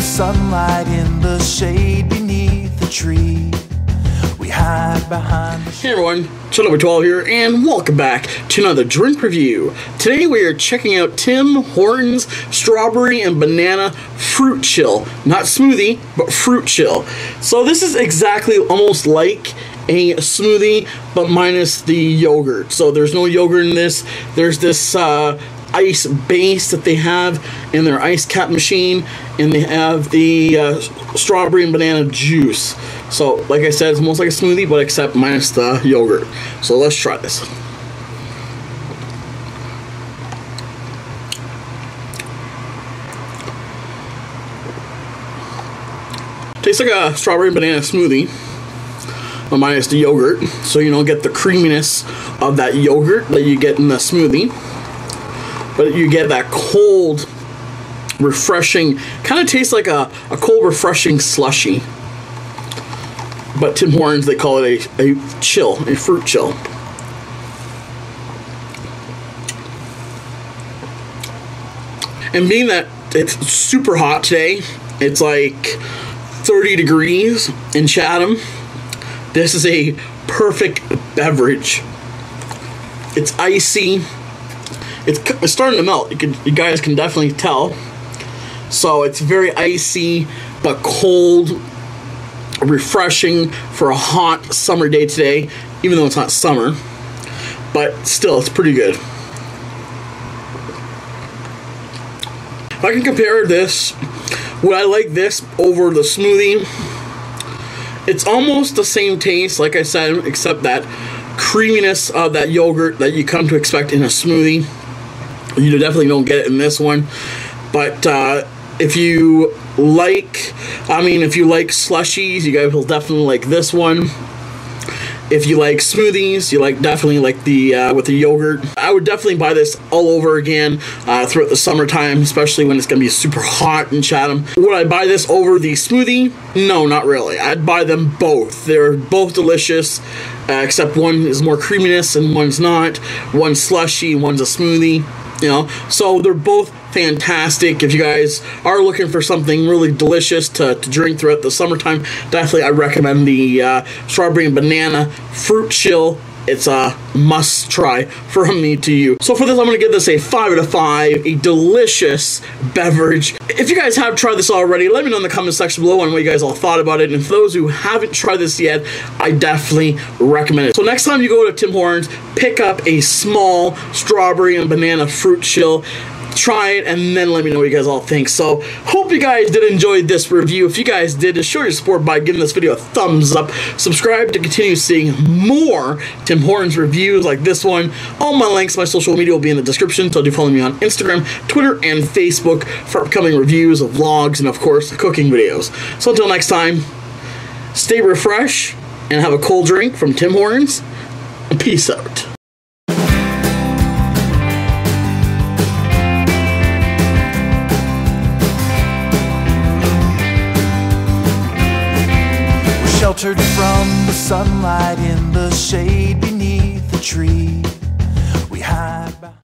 sunlight in the shade beneath the tree. We hide behind the Hey everyone, Chathamboy 12 here, and welcome back to another drink review. Today we are checking out Tim Hortons Strawberry and Banana Fruit Chill. Not smoothie, but fruit chill. So this is exactly almost like a smoothie, but minus the yogurt. So there's no yogurt in this. There's this uh, ice base that they have in their Iced Capp machine, and they have the uh, strawberry and banana juice. So, like I said, it's almost like a smoothie, but except minus the yogurt. So let's try this. Tastes like a strawberry and banana smoothie, minus the yogurt. So you don't get the creaminess of that yogurt that you get in the smoothie but you get that cold, refreshing, kind of tastes like a, a cold, refreshing slushy. But Tim Hortons, they call it a, a chill, a fruit chill. And being that it's super hot today, it's like 30 degrees in Chatham, this is a perfect beverage. It's icy, it's, it's starting to melt. You, can, you guys can definitely tell. So it's very icy but cold, refreshing for a hot summer day today, even though it's not summer. But still, it's pretty good. If I can compare this, would I like this over the smoothie? It's almost the same taste, like I said, except that creaminess of that yogurt that you come to expect in a smoothie. You definitely don't get it in this one. But uh, if you like, I mean, if you like slushies, you guys will definitely like this one. If you like smoothies, you like definitely like the uh, with the yogurt. I would definitely buy this all over again uh, throughout the summertime, especially when it's gonna be super hot in Chatham. Would I buy this over the smoothie? No, not really. I'd buy them both. They're both delicious, uh, except one is more creaminess and one's not. One's slushy, one's a smoothie you know? So they're both fantastic. If you guys are looking for something really delicious to, to drink throughout the summertime definitely i recommend the uh, strawberry and banana fruit chill it's a must try from me to you. So for this, I'm gonna give this a five out of five, a delicious beverage. If you guys have tried this already, let me know in the comment section below on what you guys all thought about it. And for those who haven't tried this yet, I definitely recommend it. So next time you go to Tim Hortons, pick up a small strawberry and banana fruit chill try it and then let me know what you guys all think. So, hope you guys did enjoy this review. If you guys did, show your support by giving this video a thumbs up. Subscribe to continue seeing more Tim Hortons reviews like this one. All my links, my social media will be in the description, so do follow me on Instagram, Twitter, and Facebook for upcoming reviews of vlogs and, of course, cooking videos. So, until next time, stay refreshed and have a cold drink from Tim Hortons. Peace out. sheltered from the sunlight in the shade beneath the tree. We hide.